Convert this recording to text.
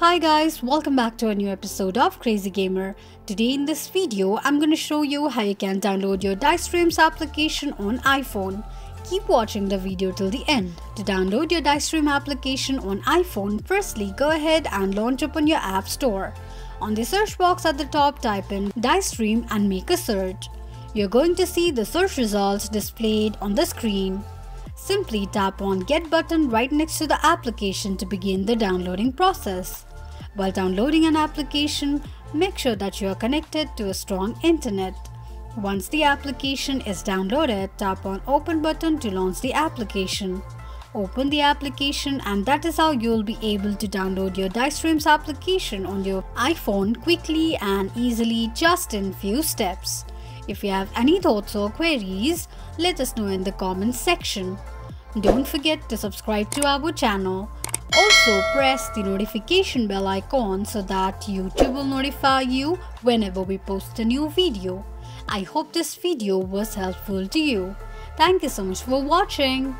Hi guys, welcome back to a new episode of Krazy Gamer. Today in this video, I'm going to show you how you can download your Dice Dreams application on iPhone. Keep watching the video till the end. To download your Dice Dream application on iPhone, firstly go ahead and launch open your App Store. On the search box at the top, type in Dice Dream and make a search. You're going to see the search results displayed on the screen. Simply tap on Get button right next to the application to begin the downloading process. While downloading an application, make sure that you are connected to a strong internet. Once the application is downloaded, tap on Open button to launch the application. Open the application and that is how you will be able to download your Dice Dreams application on your iPhone quickly and easily just in few steps. If you have any thoughts or queries, let us know in the comments section. Don't forget to subscribe to our channel. Also press the notification bell icon so that YouTube will notify you whenever we post a new video. I hope this video was helpful to you. Thank you so much for watching.